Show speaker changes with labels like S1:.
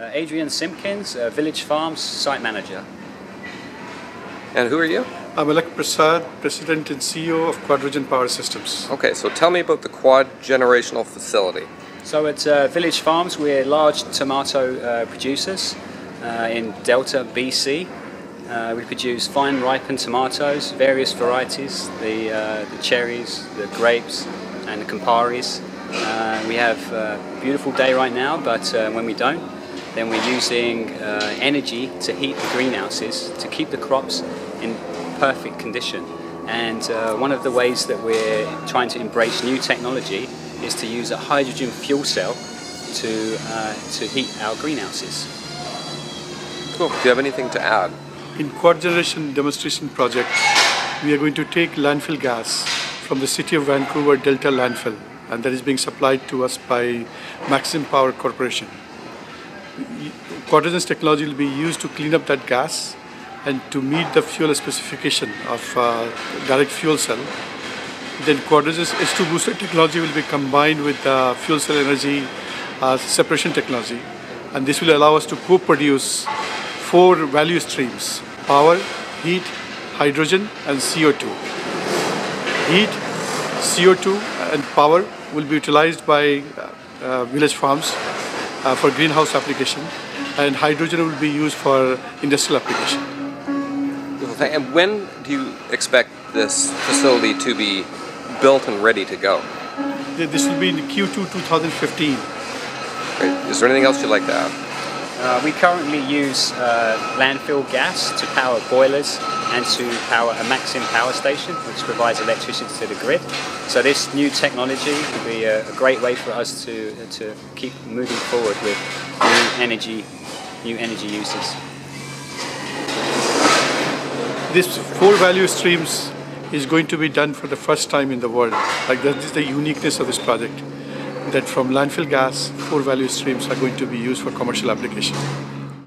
S1: Uh, Adrian Simpkins, uh, Village Farms site manager.
S2: And who are you?
S3: I'm Alak Prasad, President and CEO of Quadrogen Power Systems.
S2: Okay, so tell me about the quad generational facility.
S1: So at uh, Village Farms, we're large tomato uh, producers uh, in Delta, BC. Uh, we produce fine ripened tomatoes, various varieties, the, uh, the cherries, the grapes, and the Camparis. Uh, we have a beautiful day right now, but when we don't, then we're using energy to heat the greenhouses to keep the crops in perfect condition. And uh, one of the ways that we're trying to embrace new technology is to use a hydrogen fuel cell to, uh, to heat our greenhouses.
S2: Cool. Do you have anything to add?
S3: In Quad Generation demonstration project, we are going to take landfill gas from the City of Vancouver Delta landfill, and that is being supplied to us by Maxim Power Corporation. Quadrogen's technology will be used to clean up that gas and to meet the fuel specification of uh, direct fuel cell. Then Quadrogen's S2 booster technology will be combined with uh, fuel cell energy uh, separation technology. And this will allow us to co-produce four value streams, power, heat, hydrogen, and CO2. Heat, CO2, and power will be utilized by uh, village farms uh, for greenhouse application, and hydrogen will be used for industrial application.
S2: And when do you expect this facility to be built and ready to go?
S3: This will be in Q2 2015.
S2: Great. Is there anything else you'd like to add?
S1: Uh, we currently use uh, landfill gas to power boilers and to power a Maxim power station, which provides electricity to the grid. So this new technology will be a, a great way for us to, to keep moving forward with new energy, new energy uses.
S3: This four value streams is going to be done for the first time in the world. Like that is the uniqueness of this project. That from landfill gas, four value streams are going to be used for commercial application.